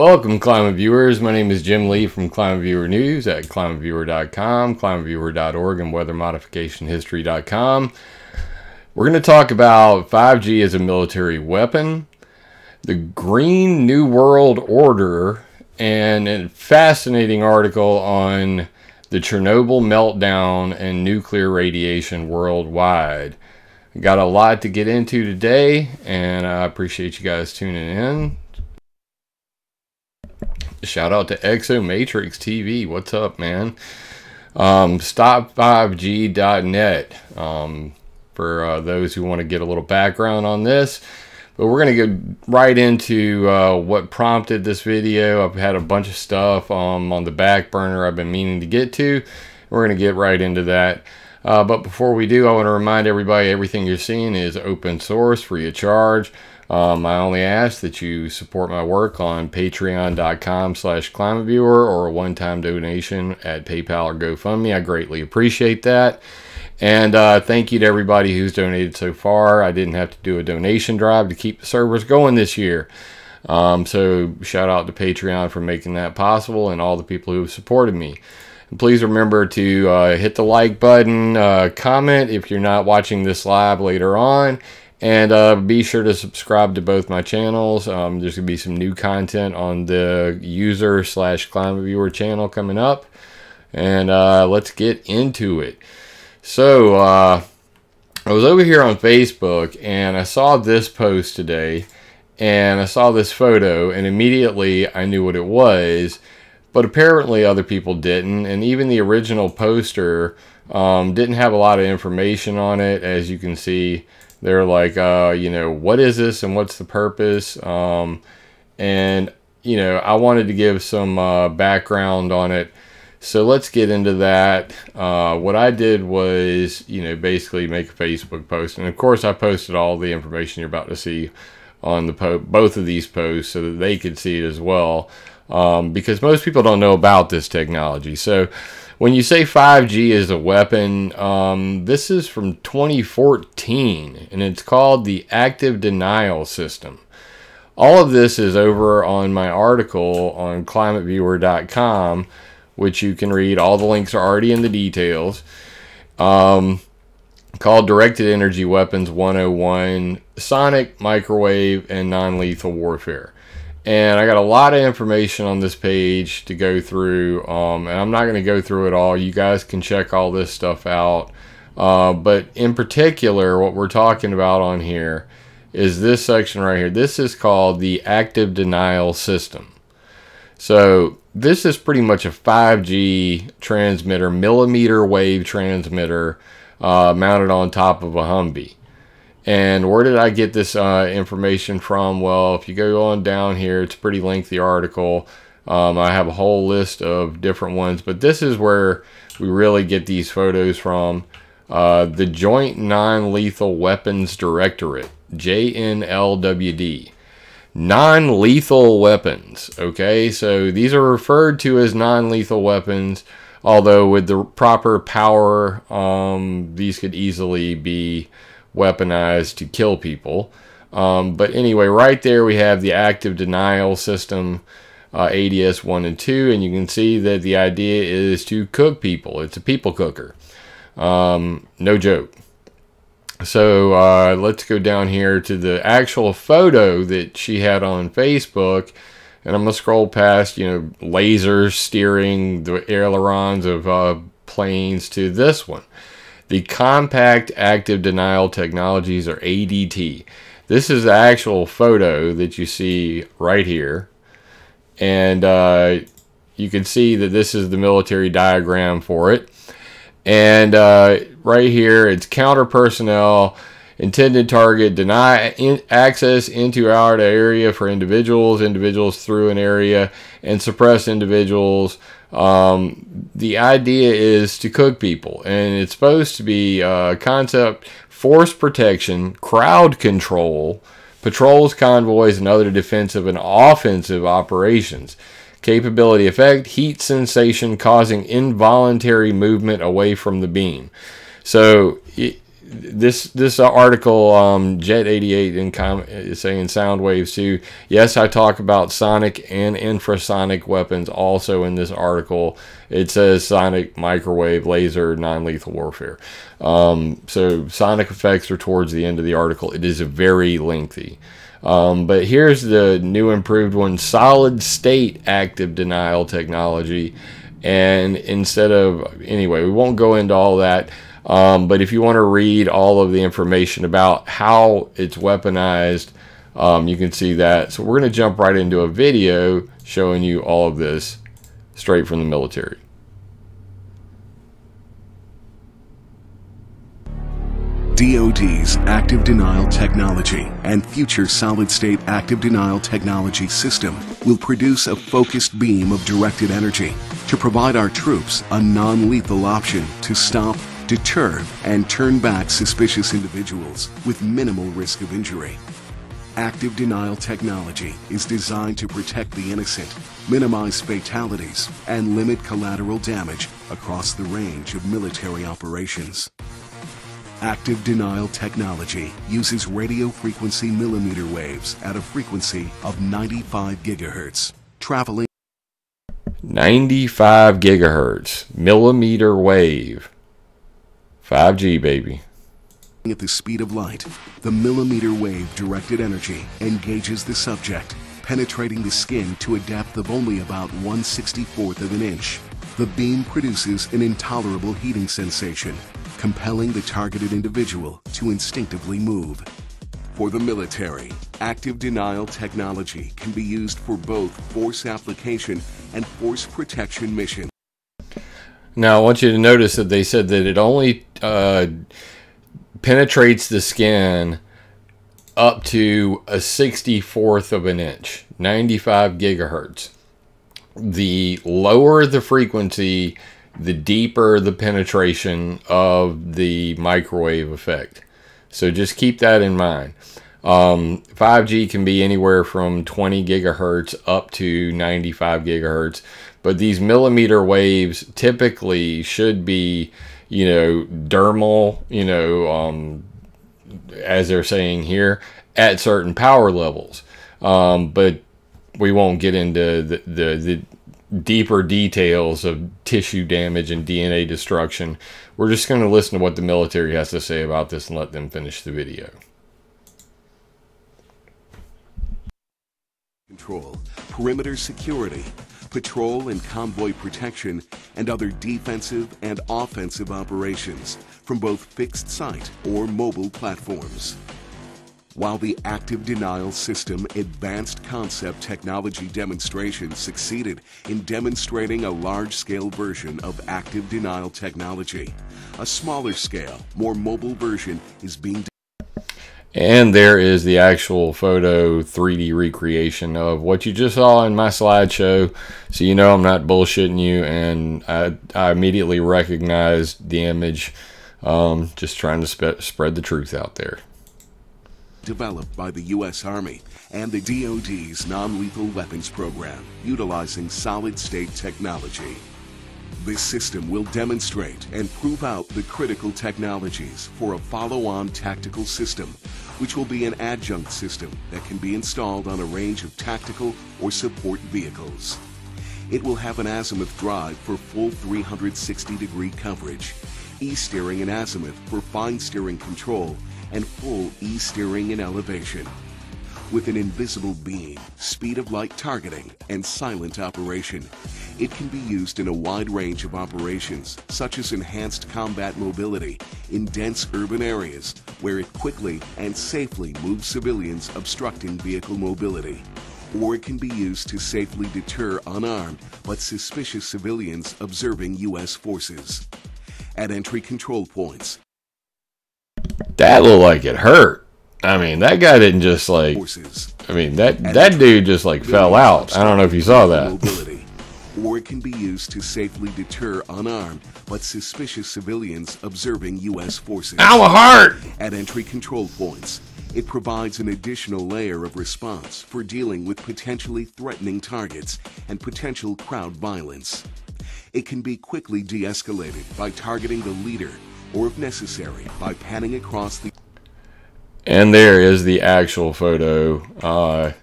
Welcome, Climate Viewers. My name is Jim Lee from Climate Viewer News at climateviewer.com, climateviewer.org, and weathermodificationhistory.com. We're going to talk about 5G as a military weapon, the Green New World Order, and a fascinating article on the Chernobyl meltdown and nuclear radiation worldwide. Got a lot to get into today, and I appreciate you guys tuning in. Shout out to Exo Matrix TV. What's up, man? Um, Stop5G.net um, for uh, those who want to get a little background on this. But we're going to get right into uh, what prompted this video. I've had a bunch of stuff um, on the back burner I've been meaning to get to. We're going to get right into that. Uh, but before we do, I want to remind everybody everything you're seeing is open source, free of charge. Um, I only ask that you support my work on patreon.com slash climateviewer or a one-time donation at PayPal or GoFundMe. I greatly appreciate that. And uh, thank you to everybody who's donated so far. I didn't have to do a donation drive to keep the servers going this year. Um, so shout out to Patreon for making that possible and all the people who have supported me. Please remember to uh, hit the like button, uh, comment if you're not watching this live later on, and uh, be sure to subscribe to both my channels. Um, there's going to be some new content on the user slash climate viewer channel coming up. And uh, let's get into it. So, uh, I was over here on Facebook and I saw this post today. And I saw this photo and immediately I knew what it was. But apparently other people didn't. And even the original poster um, didn't have a lot of information on it. As you can see, they're like, uh, you know, what is this and what's the purpose? Um, and, you know, I wanted to give some uh, background on it. So let's get into that. Uh, what I did was, you know, basically make a Facebook post. And of course, I posted all the information you're about to see on the both of these posts so that they could see it as well. Um, because most people don't know about this technology. So when you say 5G is a weapon, um, this is from 2014 and it's called the Active Denial System. All of this is over on my article on climateviewer.com, which you can read. All the links are already in the details. Um, called Directed Energy Weapons 101 Sonic, Microwave, and Non Lethal Warfare and I got a lot of information on this page to go through um, and I'm not going to go through it all. You guys can check all this stuff out. Uh, but in particular what we're talking about on here is this section right here. This is called the active denial system. So this is pretty much a 5G transmitter millimeter wave transmitter uh, mounted on top of a Humvee and where did I get this uh, information from? Well, if you go on down here, it's a pretty lengthy article. Um, I have a whole list of different ones, but this is where we really get these photos from. Uh, the Joint Non-Lethal Weapons Directorate, JNLWD. Non-lethal weapons, okay? So these are referred to as non-lethal weapons, although with the proper power, um, these could easily be weaponized to kill people. Um, but anyway, right there we have the active denial system, uh, ADS 1 and 2, and you can see that the idea is to cook people. It's a people cooker. Um, no joke. So uh, let's go down here to the actual photo that she had on Facebook. And I'm going to scroll past, you know, lasers steering the ailerons of uh, planes to this one the Compact Active Denial Technologies, or ADT. This is the actual photo that you see right here. And uh, you can see that this is the military diagram for it. And uh, right here, it's counter personnel, intended target, deny in access into our area for individuals, individuals through an area, and suppress individuals um, the idea is to cook people, and it's supposed to be a concept force protection, crowd control, patrols, convoys, and other defensive and offensive operations. Capability effect, heat sensation causing involuntary movement away from the beam. So, this this article, um, Jet eighty eight in com- is saying sound waves too. Yes, I talk about sonic and infrasonic weapons also in this article. It says sonic, microwave, laser, non lethal warfare. Um, so sonic effects are towards the end of the article. It is very lengthy. Um, but here's the new improved one: solid state active denial technology. And instead of anyway, we won't go into all that. Um, but if you want to read all of the information about how it's weaponized, um, you can see that. So we're going to jump right into a video showing you all of this straight from the military. DoD's active denial technology and future solid state active denial technology system will produce a focused beam of directed energy to provide our troops a non lethal option to stop deter, and turn back suspicious individuals with minimal risk of injury. Active denial technology is designed to protect the innocent, minimize fatalities, and limit collateral damage across the range of military operations. Active denial technology uses radio frequency millimeter waves at a frequency of 95 gigahertz, traveling 95 gigahertz millimeter wave 5G, baby. At the speed of light, the millimeter wave directed energy engages the subject, penetrating the skin to a depth of only about 1 64th of an inch. The beam produces an intolerable heating sensation, compelling the targeted individual to instinctively move. For the military, active denial technology can be used for both force application and force protection missions. Now, I want you to notice that they said that it only uh, penetrates the skin up to a 64th of an inch, 95 gigahertz. The lower the frequency, the deeper the penetration of the microwave effect. So just keep that in mind. Um, 5G can be anywhere from 20 gigahertz up to 95 gigahertz, but these millimeter waves typically should be, you know, dermal, you know, um, as they're saying here, at certain power levels. Um, but we won't get into the, the, the deeper details of tissue damage and DNA destruction. We're just going to listen to what the military has to say about this and let them finish the video. control, perimeter security, patrol and convoy protection, and other defensive and offensive operations from both fixed site or mobile platforms. While the Active Denial System Advanced Concept Technology Demonstration succeeded in demonstrating a large-scale version of Active Denial technology, a smaller scale, more mobile version is being and there is the actual photo 3D recreation of what you just saw in my slideshow. So you know I'm not bullshitting you, and I, I immediately recognized the image. Um, just trying to sp spread the truth out there. Developed by the U.S. Army and the DoD's non-lethal weapons program, utilizing solid-state technology. This system will demonstrate and prove out the critical technologies for a follow-on tactical system, which will be an adjunct system that can be installed on a range of tactical or support vehicles. It will have an azimuth drive for full 360 degree coverage, E-steering and azimuth for fine steering control, and full E-steering and elevation with an invisible beam, speed of light targeting, and silent operation. It can be used in a wide range of operations, such as enhanced combat mobility in dense urban areas, where it quickly and safely moves civilians obstructing vehicle mobility. Or it can be used to safely deter unarmed but suspicious civilians observing U.S. forces. At entry control points, that looked like it hurt. I mean, that guy didn't just like. I mean, that that dude just like fell out. I don't know if you saw that. Or it can be used to safely deter unarmed but suspicious civilians observing U.S. forces. My heart! At entry control points, it provides an additional layer of response for dealing with potentially threatening targets and potential crowd violence. It can be quickly de escalated by targeting the leader or if necessary, by panning across the And there is the actual photo. Uh,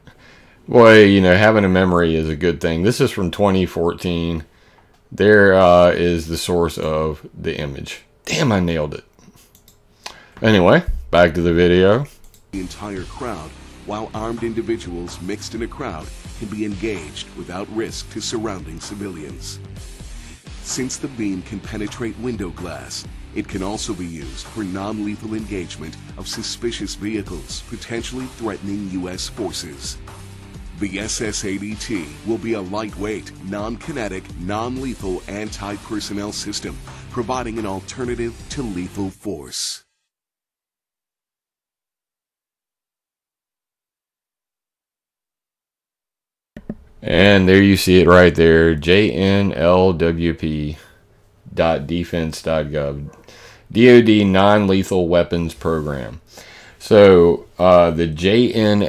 boy, you know, having a memory is a good thing. This is from 2014. There uh, is the source of the image. Damn, I nailed it. Anyway, back to the video. the entire crowd, while armed individuals mixed in a crowd can be engaged without risk to surrounding civilians. Since the beam can penetrate window glass, it can also be used for non-lethal engagement of suspicious vehicles potentially threatening U.S. forces. The SS-ADT will be a lightweight, non-kinetic, non-lethal anti-personnel system, providing an alternative to lethal force. And there you see it right there, jnlwp.defense.gov, DoD Non-Lethal Weapons Program. So uh, the JNLWD,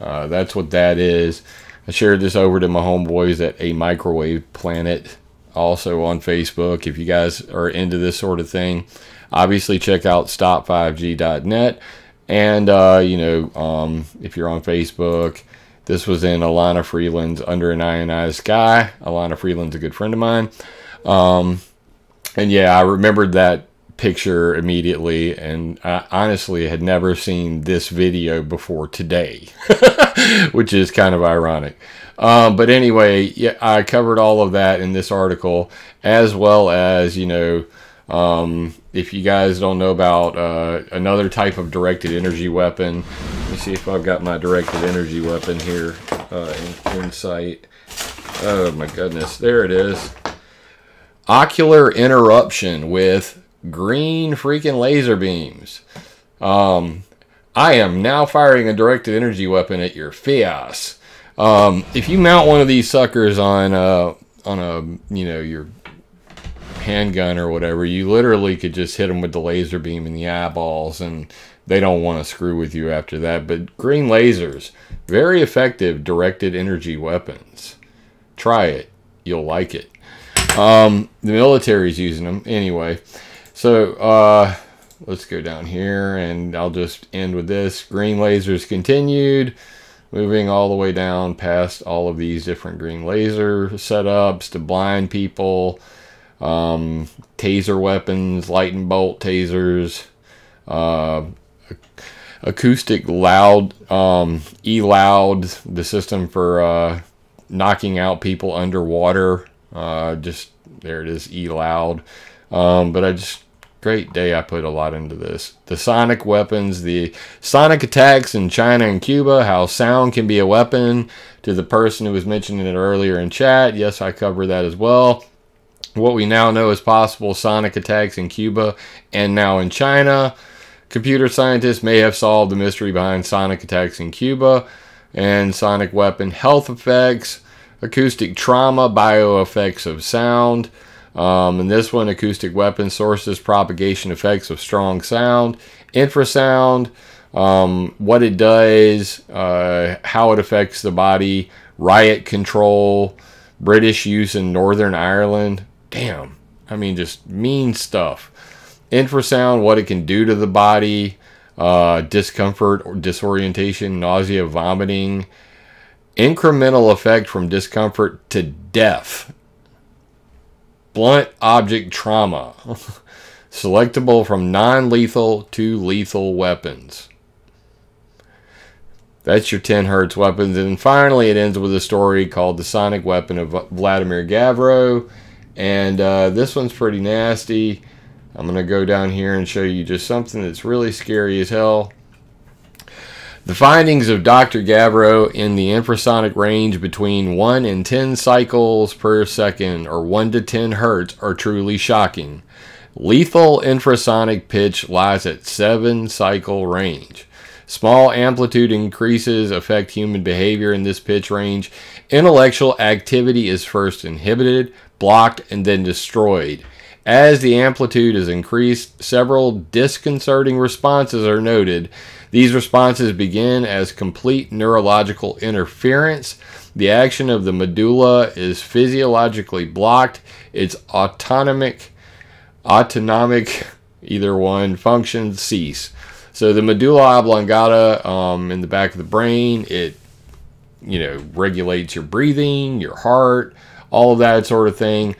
uh, that's what that is. I shared this over to my homeboys at a Microwave Planet, also on Facebook. If you guys are into this sort of thing, obviously check out stop5g.net. And uh, you know, um, if you're on Facebook this was in Elana Freeland's Under an Ionized Sky. Elana Freeland's a good friend of mine. Um, and yeah, I remembered that picture immediately and I honestly had never seen this video before today, which is kind of ironic. Um, but anyway, yeah, I covered all of that in this article as well as, you know, um, if you guys don't know about uh, another type of directed energy weapon, let me see if I've got my directed energy weapon here uh, in, in sight. Oh my goodness, there it is. Ocular interruption with green freaking laser beams. Um, I am now firing a directed energy weapon at your fias. Um, if you mount one of these suckers on a, on a you know your handgun or whatever, you literally could just hit them with the laser beam in the eyeballs and they don't want to screw with you after that. But green lasers, very effective directed energy weapons. Try it. You'll like it. Um, the military's using them anyway. So uh, let's go down here and I'll just end with this. Green lasers continued. Moving all the way down past all of these different green laser setups to blind people um, taser weapons, lightning bolt tasers, uh, acoustic loud, um, E-loud, the system for uh, knocking out people underwater. Uh, just there it is, E-loud. Um, but I just great day. I put a lot into this. The sonic weapons, the sonic attacks in China and Cuba, how sound can be a weapon. To the person who was mentioning it earlier in chat, yes, I cover that as well what we now know is possible sonic attacks in Cuba and now in China. Computer scientists may have solved the mystery behind sonic attacks in Cuba and sonic weapon health effects, acoustic trauma, bio effects of sound. Um, and this one, acoustic weapon sources, propagation effects of strong sound, infrasound, um, what it does, uh, how it affects the body, riot control, British use in Northern Ireland, damn, I mean, just mean stuff. Infrasound, what it can do to the body, uh, discomfort or disorientation, nausea, vomiting, incremental effect from discomfort to death, blunt object trauma, selectable from non lethal to lethal weapons. That's your 10 hertz weapons. And finally, it ends with a story called The Sonic Weapon of Vladimir Gavreau. And uh, this one's pretty nasty. I'm going to go down here and show you just something that's really scary as hell. The findings of Dr. Gavreau in the infrasonic range between 1 and 10 cycles per second or 1 to 10 hertz are truly shocking. Lethal infrasonic pitch lies at 7 cycle range. Small amplitude increases affect human behavior in this pitch range. Intellectual activity is first inhibited, blocked, and then destroyed. As the amplitude is increased, several disconcerting responses are noted. These responses begin as complete neurological interference. The action of the medulla is physiologically blocked. Its autonomic autonomic, either one, functions cease. So the medulla oblongata um, in the back of the brain, it you know regulates your breathing, your heart, all of that sort of thing.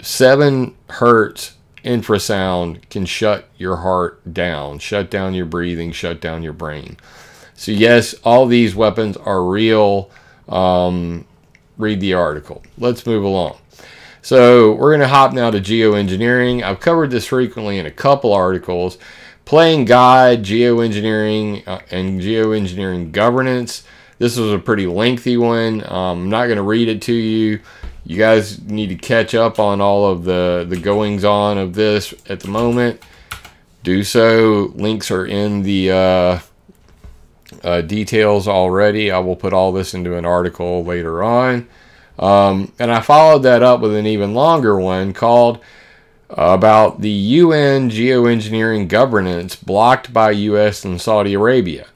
Seven hertz infrasound can shut your heart down, shut down your breathing, shut down your brain. So yes, all these weapons are real. Um, read the article. Let's move along. So we're going to hop now to geoengineering. I've covered this frequently in a couple articles. Playing God, geoengineering, uh, and geoengineering governance. This was a pretty lengthy one. Um, I'm not going to read it to you. You guys need to catch up on all of the, the goings on of this at the moment. Do so. Links are in the uh, uh, details already. I will put all this into an article later on. Um, and I followed that up with an even longer one called about the UN geoengineering governance blocked by US and Saudi Arabia.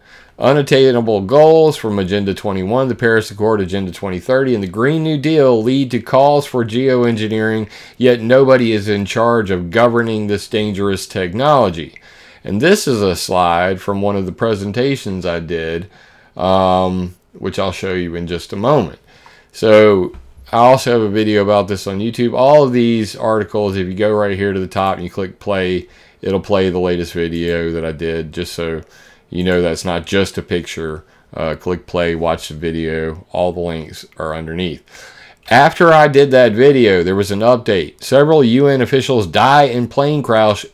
Unattainable goals from Agenda 21, the Paris Accord, Agenda 2030, and the Green New Deal lead to calls for geoengineering, yet nobody is in charge of governing this dangerous technology. And this is a slide from one of the presentations I did, um, which I'll show you in just a moment. So I also have a video about this on YouTube. All of these articles, if you go right here to the top and you click play, it'll play the latest video that I did just so you know that's not just a picture. Uh, click play, watch the video. All the links are underneath. After I did that video, there was an update. Several UN officials die in plane crash,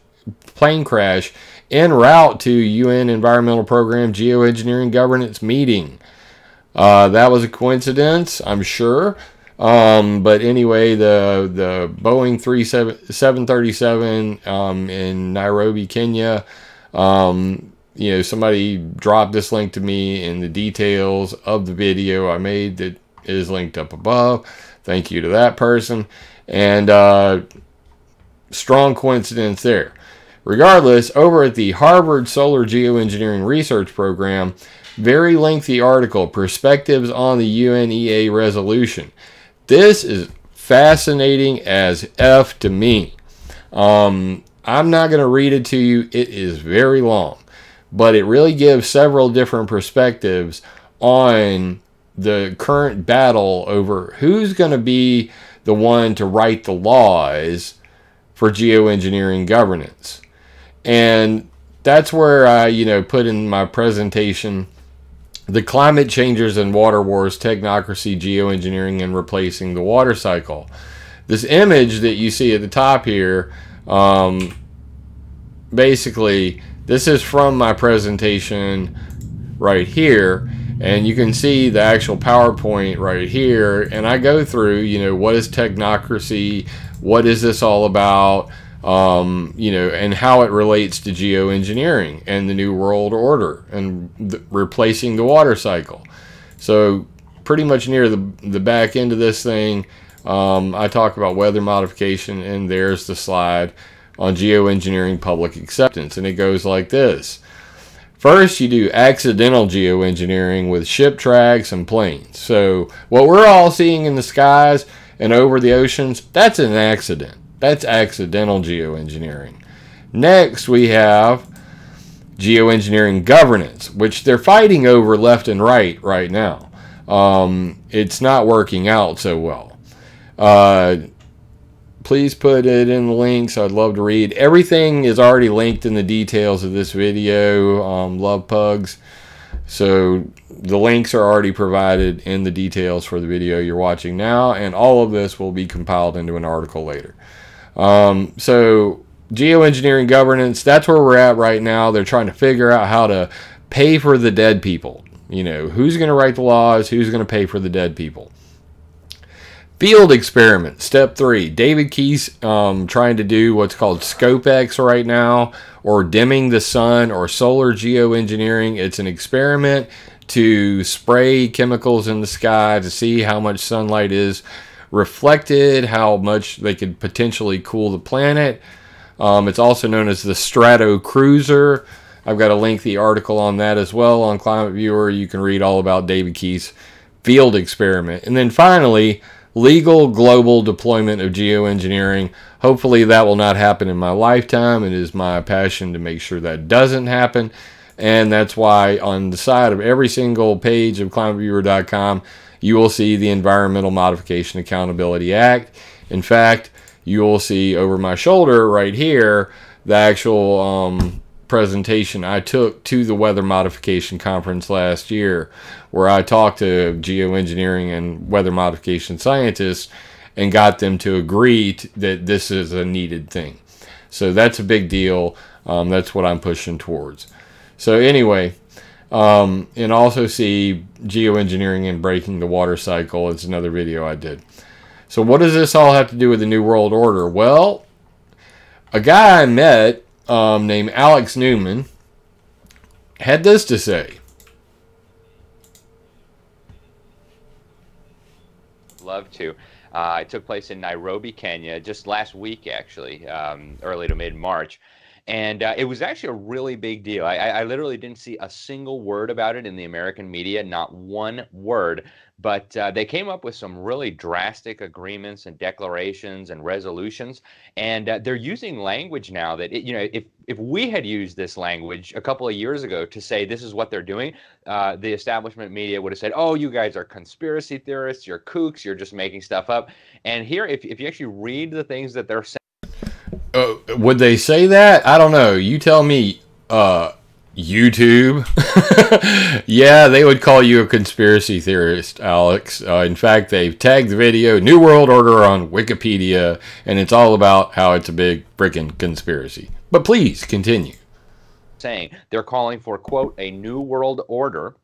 plane crash en route to UN Environmental Program Geoengineering Governance meeting. Uh, that was a coincidence, I'm sure. Um, but anyway, the the Boeing 737 um, in Nairobi, Kenya. Um, you know, somebody dropped this link to me in the details of the video I made that is linked up above. Thank you to that person. And uh, strong coincidence there. Regardless, over at the Harvard Solar Geoengineering Research Program, very lengthy article, Perspectives on the UNEA Resolution. This is fascinating as F to me. Um, I'm not going to read it to you. It is very long, but it really gives several different perspectives on the current battle over who's going to be the one to write the laws for geoengineering governance. And that's where I, you know, put in my presentation the climate changes and water wars, technocracy, geoengineering, and replacing the water cycle. This image that you see at the top here, um, basically, this is from my presentation right here. And you can see the actual PowerPoint right here. And I go through, you know, what is technocracy? What is this all about? um, you know, and how it relates to geoengineering and the New World Order and replacing the water cycle. So, pretty much near the, the back end of this thing, um, I talk about weather modification, and there's the slide on geoengineering public acceptance. And it goes like this First, you do accidental geoengineering with ship tracks and planes. So, what we're all seeing in the skies and over the oceans, that's an accident. That's accidental geoengineering. Next, we have geoengineering governance, which they're fighting over left and right right now. Um, it's not working out so well. Uh, please put it in the links. I'd love to read. Everything is already linked in the details of this video. Um, love pugs. So the links are already provided in the details for the video you're watching now, and all of this will be compiled into an article later. Um, so geoengineering governance, that's where we're at right now. They're trying to figure out how to pay for the dead people. You know, who's going to write the laws? Who's going to pay for the dead people? Field experiment, step three. David Keith um, trying to do what's called SCoPEx right now, or dimming the sun, or solar geoengineering. It's an experiment to spray chemicals in the sky to see how much sunlight is reflected, how much they could potentially cool the planet. Um, it's also known as the Strato Cruiser. I've got a lengthy article on that as well on Climate Viewer. You can read all about David Keith's field experiment. And then finally, legal global deployment of geoengineering. Hopefully, that will not happen in my lifetime. It is my passion to make sure that doesn't happen. And that's why on the side of every single page of climateviewer.com, you will see the Environmental Modification Accountability Act. In fact, you will see over my shoulder right here the actual um, presentation I took to the Weather Modification Conference last year, where I talked to geoengineering and weather modification scientists and got them to agree that this is a needed thing. So that's a big deal. Um, that's what I'm pushing towards. So anyway, um, and also see geoengineering and breaking the water cycle. It's another video I did. So what does this all have to do with the New World Order? Well, a guy I met um, named Alex Newman had this to say. Love to. Uh, it took place in Nairobi, Kenya, just last week, actually, um, early to mid March. And uh, it was actually a really big deal. I, I, literally didn't see a single word about it in the American media, not one word. But uh, they came up with some really drastic agreements and declarations and resolutions, and uh, they're using language now that it, you know if if we had used this language a couple of years ago to say this is what they're doing, uh, the establishment media would have said, "Oh, you guys are conspiracy theorists, you're kooks, you're just making stuff up." And here, if if you actually read the things that they're saying uh, would they say that? I don't know. You tell me. Uh, YouTube. yeah, they would call you a conspiracy theorist, Alex. Uh, in fact, they've tagged the video New World Order on Wikipedia, and it's all about how it's a big freaking conspiracy. But please continue. Saying they're calling for, quote, a new world order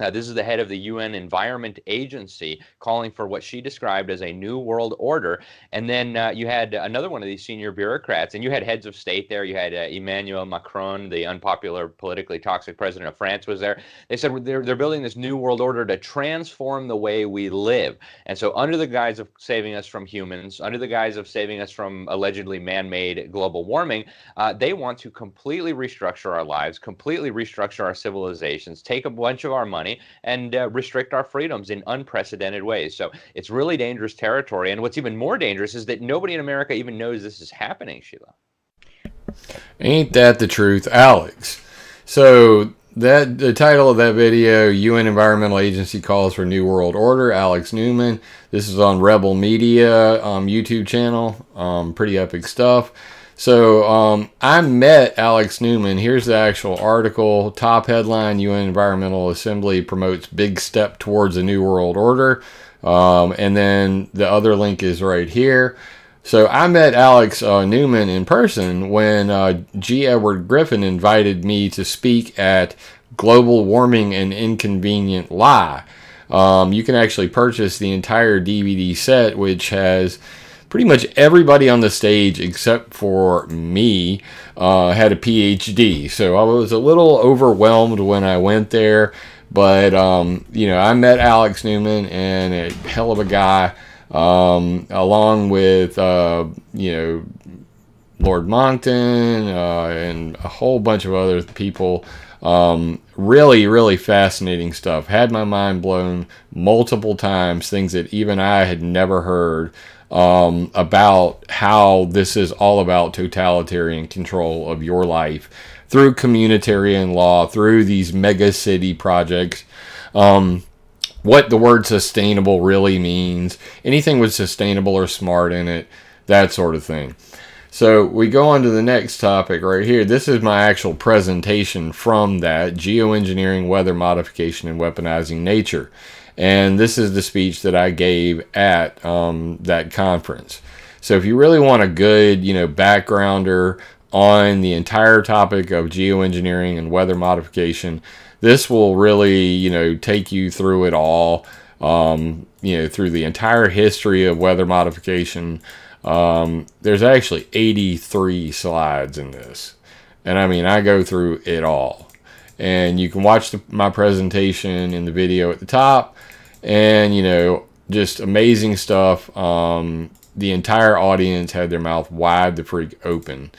uh, this is the head of the UN Environment Agency calling for what she described as a new world order. And then uh, you had another one of these senior bureaucrats, and you had heads of state there. You had uh, Emmanuel Macron, the unpopular, politically toxic president of France, was there. They said they're, they're building this new world order to transform the way we live. And so, under the guise of saving us from humans, under the guise of saving us from allegedly man made global warming, uh, they want to completely restructure our lives, completely restructure our civilizations, take a bunch of our money money and uh, restrict our freedoms in unprecedented ways. So it's really dangerous territory. And what's even more dangerous is that nobody in America even knows this is happening, Sheila. Ain't that the truth, Alex? So that the title of that video, UN Environmental Agency calls for New World Order. Alex Newman. This is on Rebel Media um, YouTube channel. Um, pretty epic stuff. So um, I met Alex Newman. Here's the actual article. Top headline UN Environmental Assembly promotes big step towards a new world order. Um, and then the other link is right here. So I met Alex uh, Newman in person when uh, G. Edward Griffin invited me to speak at Global Warming and Inconvenient Lie. Um, you can actually purchase the entire DVD set, which has pretty much everybody on the stage except for me uh, had a PhD. So I was a little overwhelmed when I went there. But, um, you know, I met Alex Newman and a hell of a guy, um, along with, uh, you know, Lord Monckton uh, and a whole bunch of other people. Um, really, really fascinating stuff. Had my mind blown multiple times, things that even I had never heard um, about how this is all about totalitarian control of your life through communitarian law, through these mega city projects. Um, what the word sustainable really means, anything with sustainable or smart in it, that sort of thing. So we go on to the next topic right here. This is my actual presentation from that geoengineering, weather modification, and weaponizing nature. And this is the speech that I gave at um, that conference. So if you really want a good, you know, backgrounder on the entire topic of geoengineering and weather modification, this will really, you know, take you through it all, um, you know, through the entire history of weather modification. Um, there's actually 83 slides in this. And I mean, I go through it all. And you can watch the, my presentation in the video at the top and you know just amazing stuff um, the entire audience had their mouth wide the freak open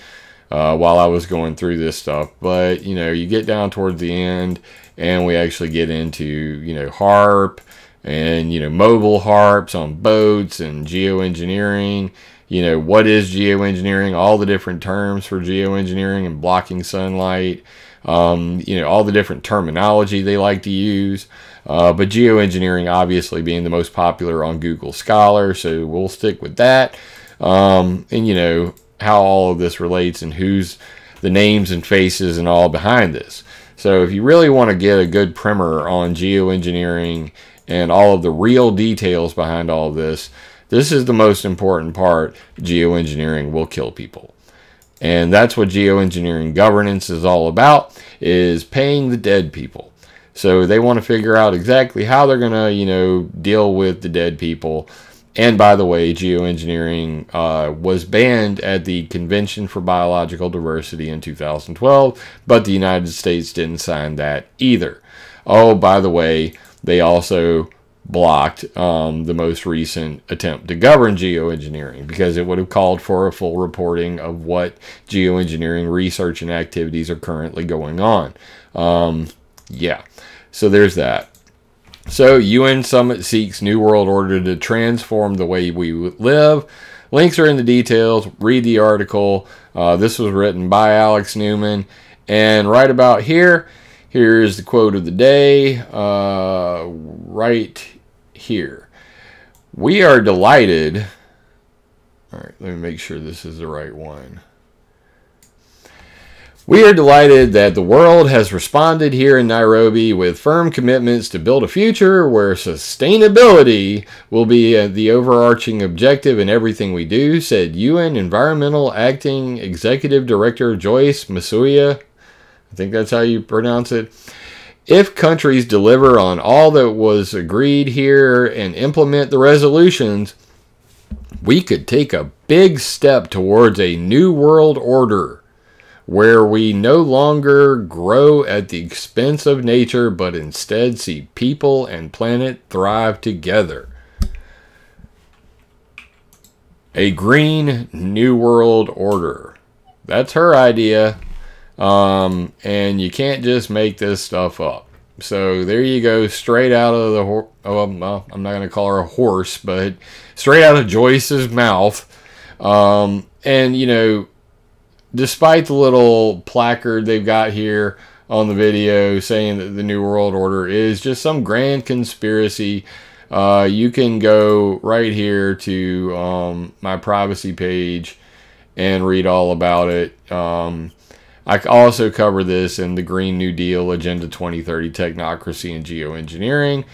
uh, while I was going through this stuff but you know you get down towards the end and we actually get into you know HAARP and you know mobile harps on boats and geoengineering. You know what is geoengineering? All the different terms for geoengineering and blocking sunlight. Um, you know all the different terminology they like to use. Uh, but geoengineering obviously being the most popular on google scholar so we'll stick with that. Um, and you know how all of this relates and who's the names and faces and all behind this. So if you really want to get a good primer on geoengineering and all of the real details behind all of this, this is the most important part. Geoengineering will kill people. And that's what geoengineering governance is all about, is paying the dead people. So they want to figure out exactly how they're going to, you know, deal with the dead people. And by the way, geoengineering uh, was banned at the Convention for Biological Diversity in 2012, but the United States didn't sign that either. Oh, by the way, they also blocked um, the most recent attempt to govern geoengineering because it would have called for a full reporting of what geoengineering research and activities are currently going on. Um, yeah, so there's that. So, UN Summit seeks New World Order to transform the way we live. Links are in the details. Read the article. Uh, this was written by Alex Newman. And right about here, Here's the quote of the day, uh, right here. We are delighted. All right, let me make sure this is the right one. We are delighted that the world has responded here in Nairobi with firm commitments to build a future where sustainability will be uh, the overarching objective in everything we do, said UN Environmental Acting Executive Director Joyce Msuya I think that's how you pronounce it. If countries deliver on all that was agreed here and implement the resolutions, we could take a big step towards a new world order where we no longer grow at the expense of nature but instead see people and planet thrive together. A green new world order. That's her idea. Um, and you can't just make this stuff up. So there you go, straight out of the oh, well, I'm not going to call her a horse, but straight out of Joyce's mouth. Um, and you know, despite the little placard they've got here on the video saying that the New World Order is just some grand conspiracy, uh, you can go right here to um, my privacy page and read all about it. Um, I also cover this in the Green New Deal, Agenda 2030, Technocracy, and Geoengineering.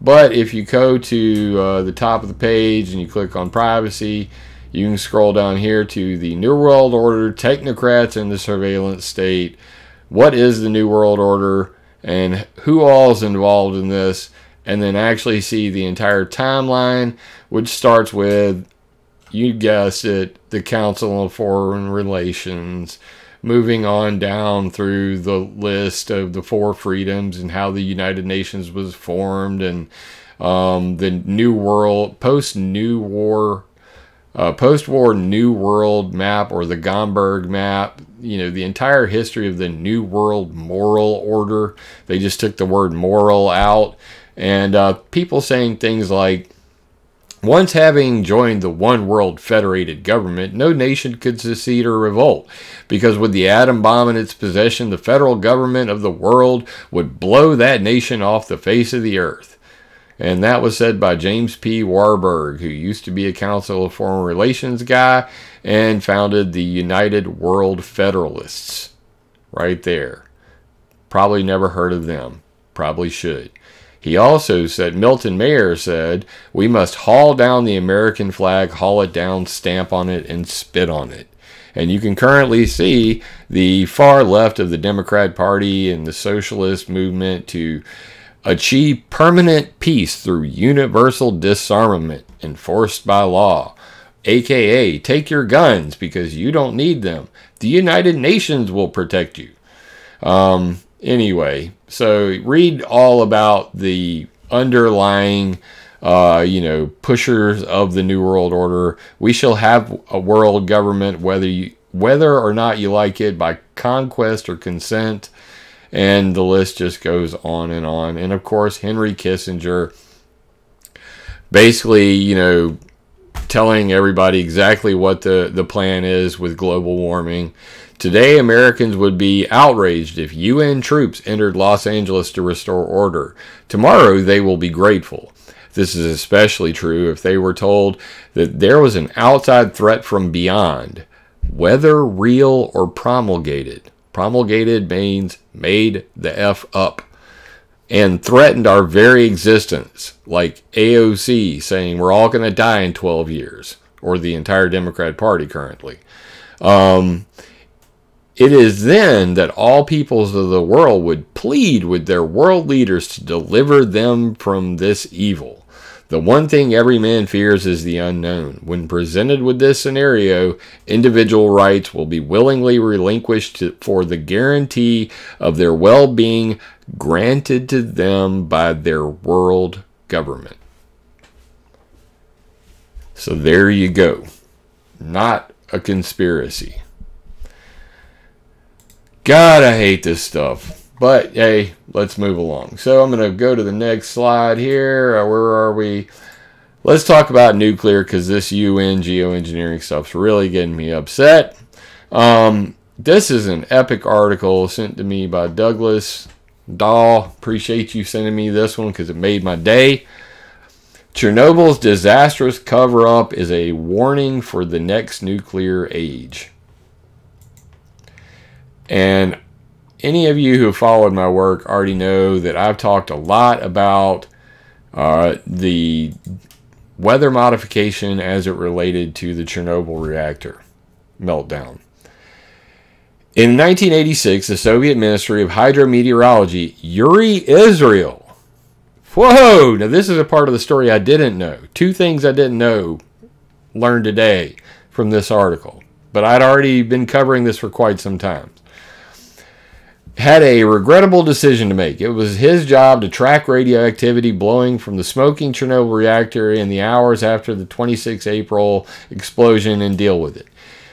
But if you go to uh, the top of the page and you click on Privacy, you can scroll down here to the New World Order, Technocrats in the Surveillance State. What is the New World Order and who all is involved in this? And then actually see the entire timeline, which starts with, you guessed it, the Council of Foreign Relations moving on down through the list of the four freedoms and how the United Nations was formed and um, the New World, post New War, uh, post war New World map or the Gomberg map, you know, the entire history of the New World moral order. They just took the word moral out. And uh, people saying things like, once having joined the one world federated government, no nation could secede or revolt, because with the atom bomb in its possession, the federal government of the world would blow that nation off the face of the earth. And that was said by James P. Warburg, who used to be a Council of Foreign Relations guy and founded the United World Federalists. Right there. Probably never heard of them. Probably should. He also said, Milton Mayer said, we must haul down the American flag, haul it down, stamp on it, and spit on it. And you can currently see the far left of the Democrat Party and the socialist movement to achieve permanent peace through universal disarmament enforced by law. AKA, take your guns because you don't need them. The United Nations will protect you. Um, anyway, so read all about the underlying, uh, you know, pushers of the New World Order. We shall have a world government, whether you, whether or not you like it, by conquest or consent. And the list just goes on and on. And of course, Henry Kissinger basically, you know, telling everybody exactly what the, the plan is with global warming. Today, Americans would be outraged if UN troops entered Los Angeles to restore order. Tomorrow, they will be grateful. This is especially true if they were told that there was an outside threat from beyond, whether real or promulgated. Promulgated means made the F up and threatened our very existence, like AOC saying we're all going to die in 12 years, or the entire Democrat Party currently. Um, it is then that all peoples of the world would plead with their world leaders to deliver them from this evil. The one thing every man fears is the unknown. When presented with this scenario, individual rights will be willingly relinquished to, for the guarantee of their well being granted to them by their world government. So there you go. Not a conspiracy. God, I hate this stuff. But hey, let's move along. So I'm going to go to the next slide here. Uh, where are we? Let's talk about nuclear because this UN geoengineering stuff's really getting me upset. Um, this is an epic article sent to me by Douglas Dahl. Appreciate you sending me this one because it made my day. Chernobyl's disastrous cover up is a warning for the next nuclear age. And any of you who have followed my work already know that I've talked a lot about uh, the weather modification as it related to the Chernobyl reactor meltdown. In 1986, the Soviet Ministry of Hydrometeorology, Yuri Israel. Whoa! Now, this is a part of the story I didn't know. Two things I didn't know learned today from this article, but I'd already been covering this for quite some time had a regrettable decision to make. It was his job to track radioactivity blowing from the smoking Chernobyl reactor in the hours after the 26 April explosion and deal with it.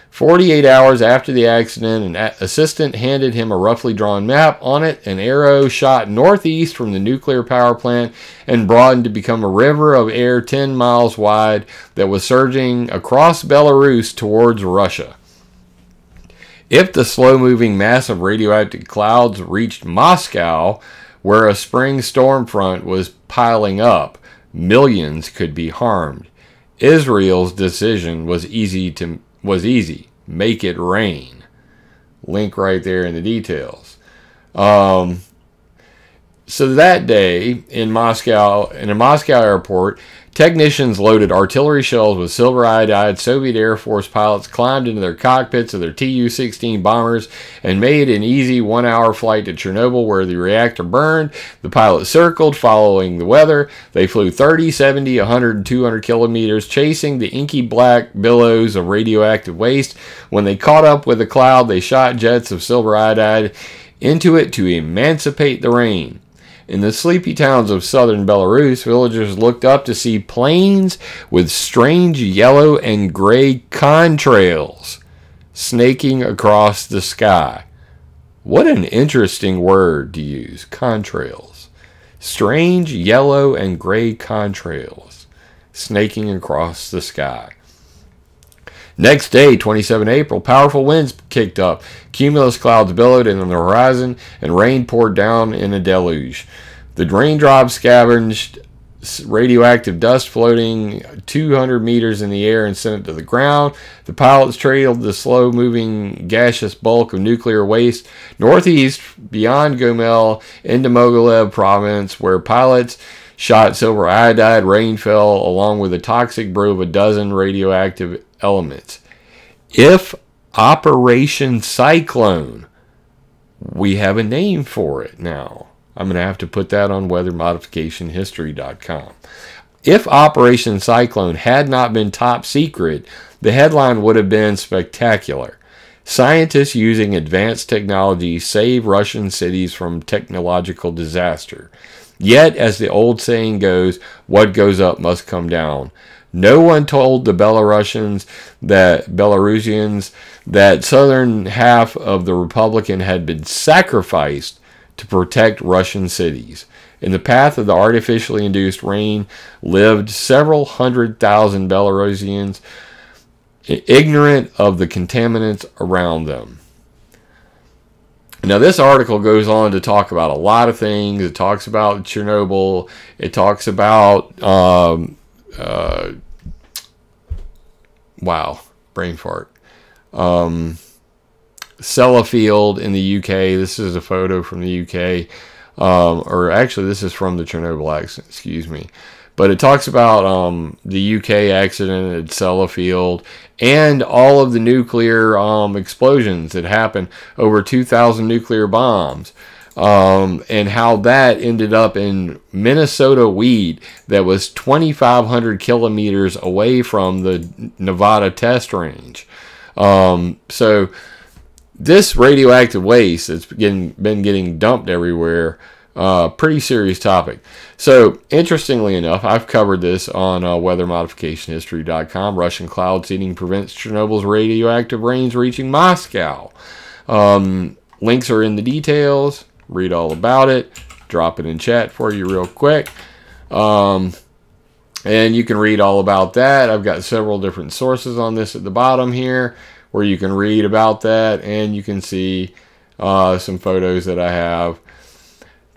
48 hours after the accident, an assistant handed him a roughly drawn map. On it, an arrow shot northeast from the nuclear power plant and broadened to become a river of air 10 miles wide that was surging across Belarus towards Russia. If the slow moving mass of radioactive clouds reached Moscow, where a spring storm front was piling up, millions could be harmed. Israel's decision was easy to was easy. Make it rain. Link right there in the details. Um, so that day in Moscow, in a Moscow airport, Technicians loaded artillery shells with silver iodide. Soviet Air Force pilots climbed into their cockpits of their Tu 16 bombers and made an easy one hour flight to Chernobyl where the reactor burned. The pilots circled, following the weather. They flew 30, 70, 100, and 200 kilometers, chasing the inky black billows of radioactive waste. When they caught up with the cloud, they shot jets of silver iodide into it to emancipate the rain. In the sleepy towns of southern Belarus, villagers looked up to see planes with strange yellow and gray contrails snaking across the sky. What an interesting word to use, contrails. Strange yellow and gray contrails snaking across the sky. Next day, 27 April, powerful winds kicked up. Cumulus clouds billowed in the horizon, and rain poured down in a deluge. The raindrops scavenged radioactive dust floating 200 meters in the air and sent it to the ground. The pilots trailed the slow moving gaseous bulk of nuclear waste northeast beyond Gomel into Mogilev province, where pilots shot silver iodide. Rain fell along with a toxic brew of a dozen radioactive elements. If Operation Cyclone, we have a name for it now. I'm going to have to put that on weathermodificationhistory.com. If Operation Cyclone had not been top secret, the headline would have been spectacular. Scientists using advanced technology save Russian cities from technological disaster. Yet, as the old saying goes, what goes up must come down. No one told the Belarusians that Belarusians that southern half of the Republican had been sacrificed to protect Russian cities. In the path of the artificially induced rain lived several hundred thousand Belarusians, ignorant of the contaminants around them. Now, this article goes on to talk about a lot of things. It talks about Chernobyl. It talks about, um, uh, wow, brain fart. Um, Sellafield in the UK. This is a photo from the UK. Um, or actually, this is from the Chernobyl accident, excuse me. But it talks about um, the UK accident at Sellafield and all of the nuclear um, explosions that happened, over 2,000 nuclear bombs, um, and how that ended up in Minnesota weed that was 2,500 kilometers away from the Nevada test range. Um, so this radioactive waste that's been, been getting dumped everywhere uh, pretty serious topic. So, interestingly enough, I've covered this on uh, weathermodificationhistory.com. Russian cloud seeding prevents Chernobyl's radioactive rains reaching Moscow. Um, links are in the details. Read all about it. Drop it in chat for you real quick. Um, and you can read all about that. I've got several different sources on this at the bottom here where you can read about that and you can see uh, some photos that I have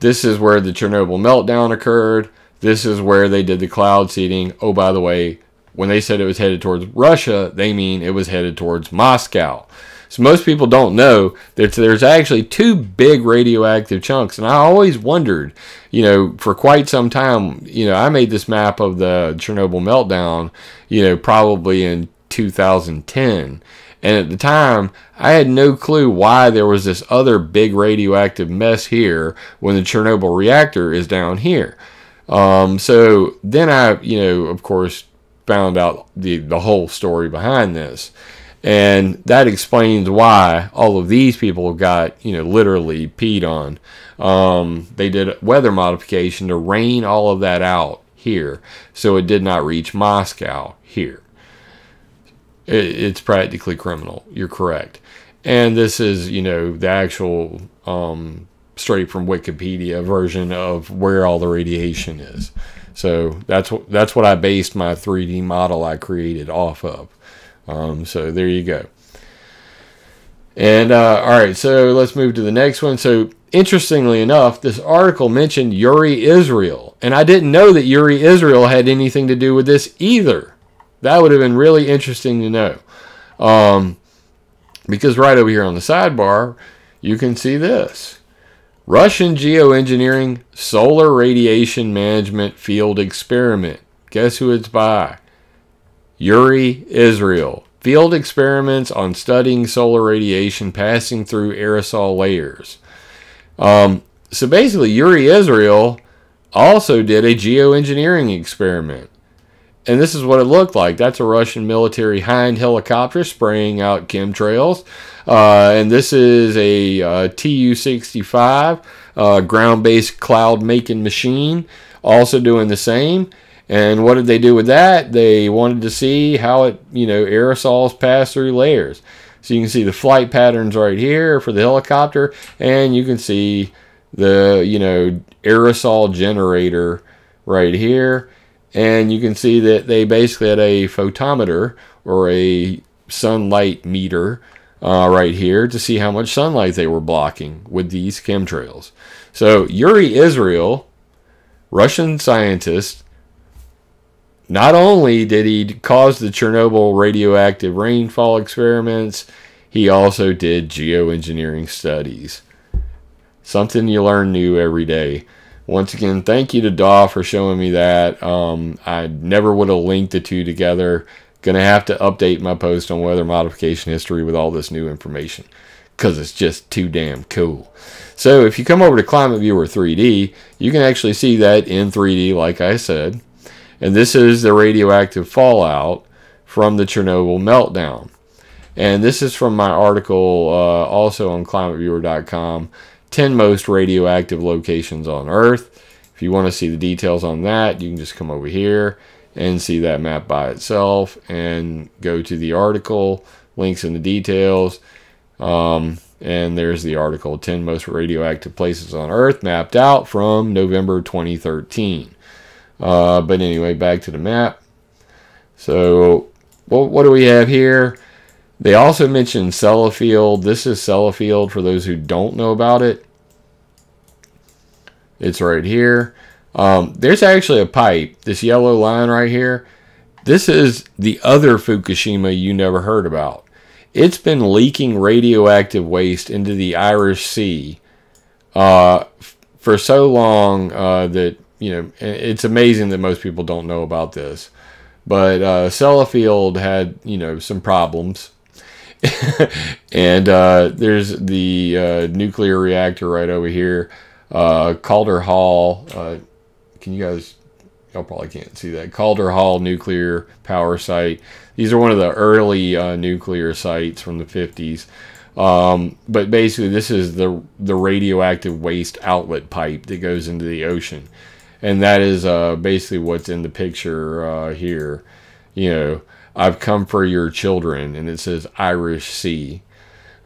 this is where the Chernobyl meltdown occurred. This is where they did the cloud seeding. Oh, by the way, when they said it was headed towards Russia, they mean it was headed towards Moscow. So most people don't know that there's actually two big radioactive chunks. And I always wondered, you know, for quite some time, you know, I made this map of the Chernobyl meltdown, you know, probably in 2010. And at the time, I had no clue why there was this other big radioactive mess here when the Chernobyl reactor is down here. Um, so then I, you know, of course, found out the, the whole story behind this. And that explains why all of these people got, you know, literally peed on. Um, they did weather modification to rain all of that out here. So it did not reach Moscow here it's practically criminal. You're correct. And this is, you know, the actual um, straight from Wikipedia version of where all the radiation is. So that's what that's what I based my 3D model I created off of. Um, so there you go. And uh, all right, so let's move to the next one. So interestingly enough, this article mentioned Yuri Israel, and I didn't know that Yuri Israel had anything to do with this either. That would have been really interesting to know. Um, because right over here on the sidebar, you can see this. Russian geoengineering solar radiation management field experiment. Guess who it's by? Yuri Israel. Field experiments on studying solar radiation passing through aerosol layers. Um, so basically, Yuri Israel also did a geoengineering experiment. And this is what it looked like. That's a Russian military Hind helicopter spraying out chemtrails. Uh, and this is a uh, Tu 65 uh, ground based cloud making machine, also doing the same. And what did they do with that? They wanted to see how it, you know, aerosols pass through layers. So you can see the flight patterns right here for the helicopter, and you can see the, you know, aerosol generator right here and you can see that they basically had a photometer or a sunlight meter uh, right here to see how much sunlight they were blocking with these chemtrails. So Yuri Israel, Russian scientist, not only did he cause the Chernobyl radioactive rainfall experiments, he also did geoengineering studies. Something you learn new every day. Once again, thank you to Daw for showing me that. Um, I never would have linked the two together. Gonna have to update my post on weather modification history with all this new information because it's just too damn cool. So if you come over to Climate Viewer 3D, you can actually see that in 3D, like I said. And this is the radioactive fallout from the Chernobyl meltdown. And this is from my article uh, also on climateviewer.com 10 most radioactive locations on Earth. If you want to see the details on that, you can just come over here and see that map by itself and go to the article, links in the details. Um, And there's the article 10 most radioactive places on Earth mapped out from November 2013. Uh, but anyway, back to the map. So, well, what do we have here? They also mentioned Sellafield. This is Sellafield for those who don't know about it. It's right here. Um, there's actually a pipe, this yellow line right here. This is the other Fukushima you never heard about. It's been leaking radioactive waste into the Irish Sea uh, for so long uh, that, you know, it's amazing that most people don't know about this. But uh, Sellafield had, you know, some problems. and uh, there's the uh, nuclear reactor right over here. Uh, Calder Hall. Uh, can you guys y'all probably can't see that. Calder Hall nuclear power site. These are one of the early uh, nuclear sites from the 50s. Um, but basically, this is the the radioactive waste outlet pipe that goes into the ocean, and that is uh, basically what's in the picture uh, here. You know, I've come for your children, and it says Irish Sea.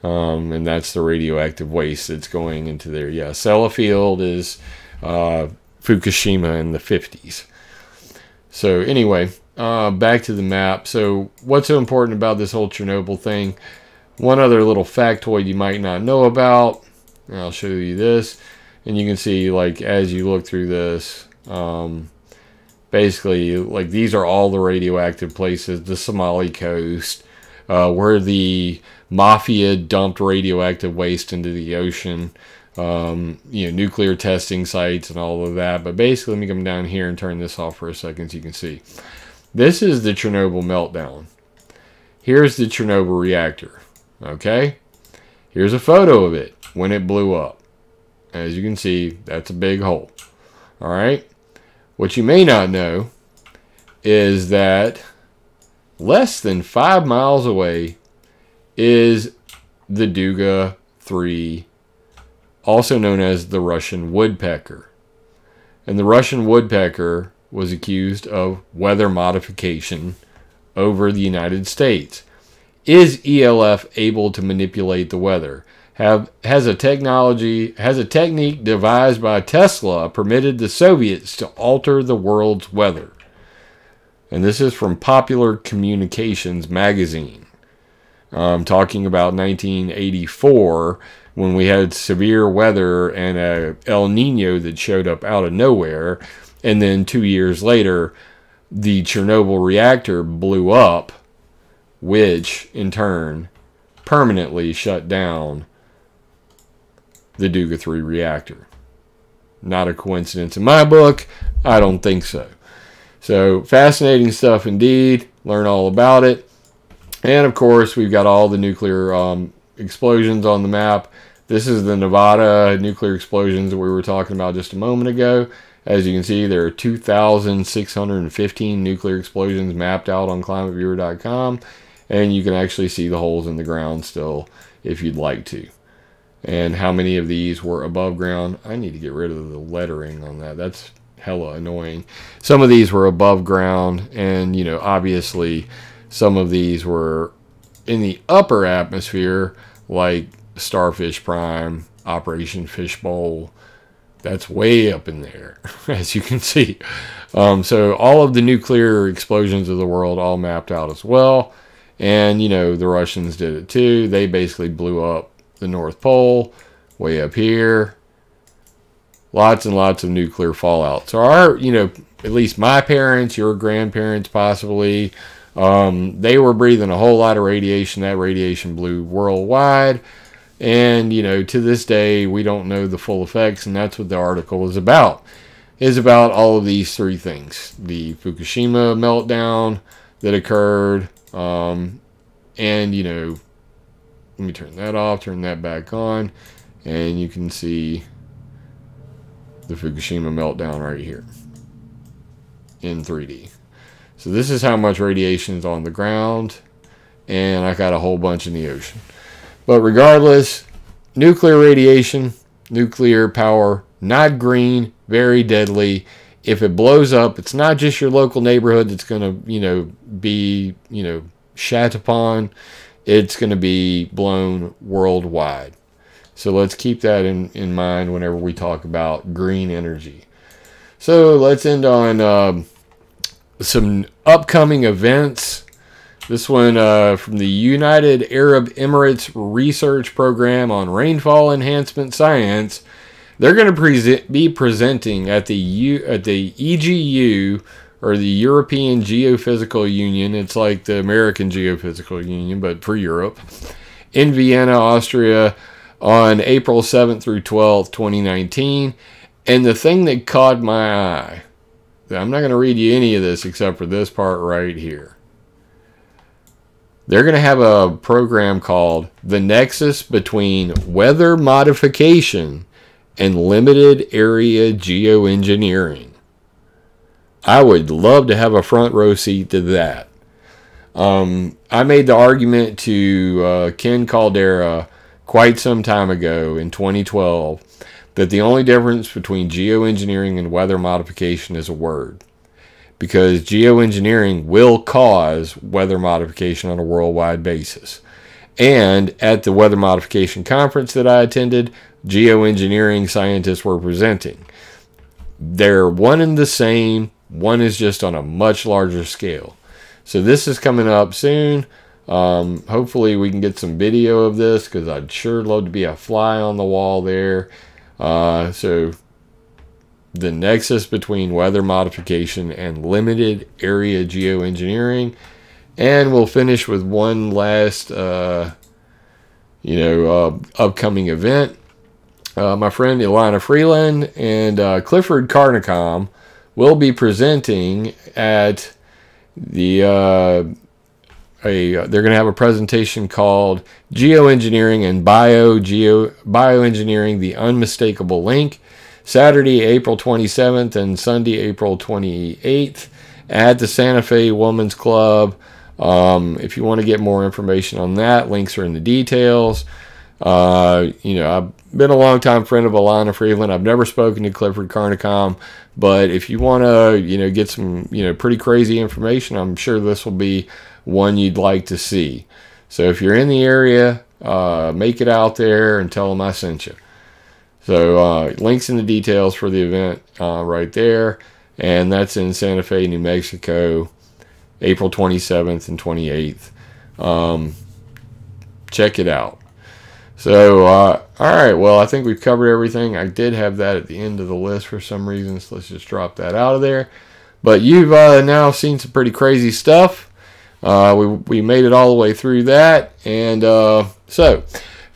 Um, and that's the radioactive waste that's going into there. Yeah, Sellafield is uh, Fukushima in the 50s. So anyway, uh, back to the map. So what's so important about this whole Chernobyl thing? One other little factoid you might not know about. I'll show you this. And you can see, like, as you look through this, um, basically, like, these are all the radioactive places. The Somali coast, uh, where the mafia dumped radioactive waste into the ocean um, you know, nuclear testing sites and all of that. But basically, let me come down here and turn this off for a second so you can see. This is the Chernobyl meltdown. Here's the Chernobyl reactor. Okay? Here's a photo of it when it blew up. As you can see, that's a big hole. All right? What you may not know is that less than five miles away is the Duga 3 also known as the Russian woodpecker. And the Russian woodpecker was accused of weather modification over the United States. Is ELF able to manipulate the weather? Have has a technology has a technique devised by Tesla permitted the Soviets to alter the world's weather? And this is from Popular Communications magazine. I'm talking about 1984 when we had severe weather and a El Nino that showed up out of nowhere, and then two years later, the Chernobyl reactor blew up, which in turn permanently shut down the Duga 3 reactor. Not a coincidence in my book. I don't think so. So, fascinating stuff indeed. Learn all about it. And of course, we've got all the nuclear um, explosions on the map. This is the Nevada nuclear explosions that we were talking about just a moment ago. As you can see, there are 2,615 nuclear explosions mapped out on climateviewer.com, and you can actually see the holes in the ground still if you'd like to. And how many of these were above ground? I need to get rid of the lettering on that. That's hella annoying. Some of these were above ground, and you know, obviously, some of these were in the upper atmosphere, like Starfish Prime, Operation Fishbowl. That's way up in there, as you can see. Um, so all of the nuclear explosions of the world all mapped out as well. And, you know, the Russians did it too. They basically blew up the North Pole way up here. Lots and lots of nuclear fallout. So our, you know, at least my parents, your grandparents possibly, um, they were breathing a whole lot of radiation. That radiation blew worldwide. And, you know, to this day, we don't know the full effects, and that's what the article is about. Is about all of these three things the Fukushima meltdown that occurred, um, and, you know, let me turn that off, turn that back on, and you can see the Fukushima meltdown right here in 3D. So this is how much radiation is on the ground, and I got a whole bunch in the ocean. But regardless, nuclear radiation, nuclear power, not green, very deadly. If it blows up, it's not just your local neighborhood that's going to, you know, be, you know, shat upon. It's going to be blown worldwide. So let's keep that in, in mind whenever we talk about green energy. So let's end on um, some upcoming events. This one uh, from the United Arab Emirates Research Program on Rainfall Enhancement Science. They're going to be presenting at the U, at the EGU or the European Geophysical Union. It's like the American Geophysical Union, but for Europe, in Vienna, Austria, on April 7th through 12th, 2019. And the thing that caught my eye, I'm not going to read you any of this except for this part right here. They're going to have a program called The Nexus Between Weather Modification and Limited Area Geoengineering. I would love to have a front row seat to that. Um, I made the argument to uh, Ken Caldeira quite some time ago in 2012 that the only difference between geoengineering and weather modification is a word. Because geoengineering will cause weather modification on a worldwide basis. And at the weather modification conference that I attended, geoengineering scientists were presenting. They're one and the same, one is just on a much larger scale. So this is coming up soon. Um, hopefully we can get some video of this because I'd sure love to be a fly on the wall there uh, so the nexus between weather modification and limited area geoengineering. And we'll finish with one last, uh, you know, uh, upcoming event. Uh, my friend Elana Freeland and uh, Clifford Carnicom will be presenting at the uh, a they're going to have a presentation called Geoengineering and Bio Geo Bioengineering: The Unmistakable Link, Saturday, April 27th and Sunday, April 28th at the Santa Fe Women's Club. Um, if you want to get more information on that, links are in the details. Uh, you know, been a long time friend of Elana Freeland. I've never spoken to Clifford Carnicom, but if you want to, you know, get some, you know, pretty crazy information, I'm sure this will be one you'd like to see. So if you're in the area, uh, make it out there and tell them I sent you. So uh, links in the details for the event uh, right there. And that's in Santa Fe, New Mexico, April 27th and 28th. Um, check it out. So, uh, all right. Well, I think we've covered everything. I did have that at the end of the list for some reason, so let's just drop that out of there. But you've uh, now seen some pretty crazy stuff. Uh, we, we made it all the way through that. And uh, so,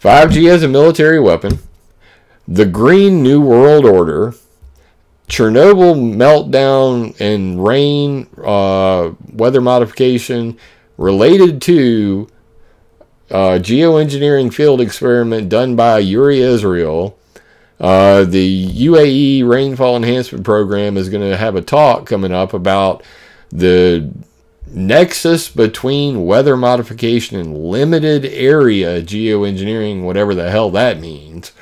5G as a military weapon, the Green New World Order, Chernobyl meltdown and rain, uh, weather modification related to uh, geoengineering field experiment done by Yuri Israel. Uh, the UAE Rainfall Enhancement Program is going to have a talk coming up about the nexus between weather modification and limited area geoengineering, whatever the hell that means.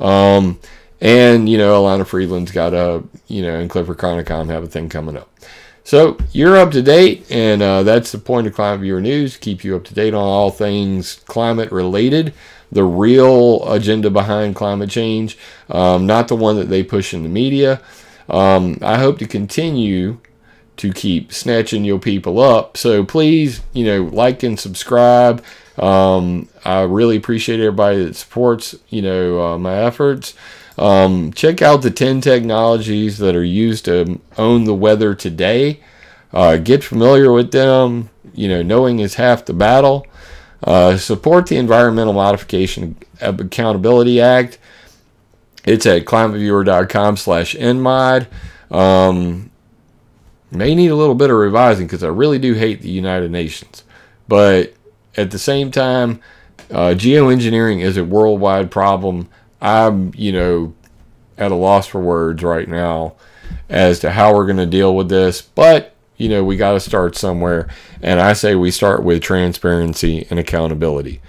Um, and, you know, Elana Freeland's got a, you know, and Clifford Carnicom have a thing coming up. So you're up to date, and uh, that's the point of Climate Viewer News. Keep you up to date on all things climate related, the real agenda behind climate change, um, not the one that they push in the media. Um, I hope to continue to keep snatching your people up. So please, you know, like and subscribe. Um, I really appreciate everybody that supports, you know, uh, my efforts. Um, check out the 10 technologies that are used to own the weather today. Uh, get familiar with them. You know, knowing is half the battle. Uh, support the Environmental Modification Accountability Act. It's at climateviewer.com slash enmod. Um, may need a little bit of revising because I really do hate the United Nations. But at the same time, uh, geoengineering is a worldwide problem. I'm, you know, at a loss for words right now as to how we're going to deal with this. But, you know, we got to start somewhere. And I say we start with transparency and accountability.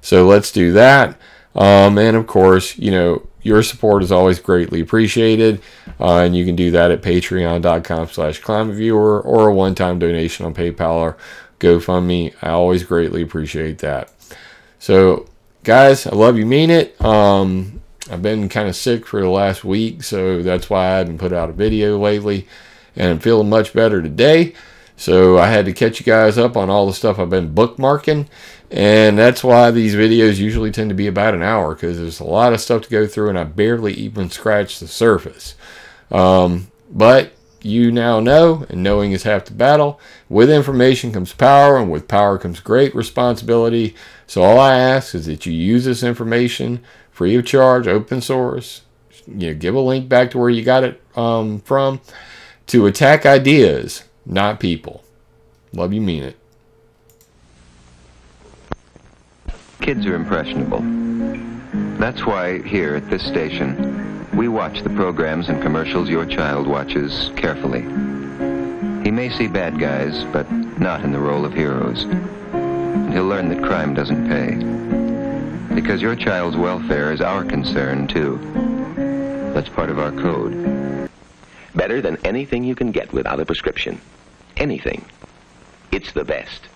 So let's do that. Um, and of course, you know, your support is always greatly appreciated. Uh, and you can do that at patreon.com slash climateviewer or a one-time donation on PayPal or GoFundMe. I always greatly appreciate that. So guys, I love you, mean it. Um, I've been kind of sick for the last week, so that's why I haven't put out a video lately. And I'm feeling much better today. So I had to catch you guys up on all the stuff I've been bookmarking. And that's why these videos usually tend to be about an hour because there's a lot of stuff to go through and I barely even scratched the surface. Um, but you now know, and knowing is half the battle. With information comes power, and with power comes great responsibility. So all I ask is that you use this information free of charge, open source. You know, give a link back to where you got it um, from to attack ideas, not people. Love you, mean it. Kids are impressionable. That's why here at this station, we watch the programs and commercials your child watches carefully. He may see bad guys, but not in the role of heroes. And he'll learn that crime doesn't pay. Because your child's welfare is our concern, too. That's part of our code. Better than anything you can get without a prescription. Anything. It's the best.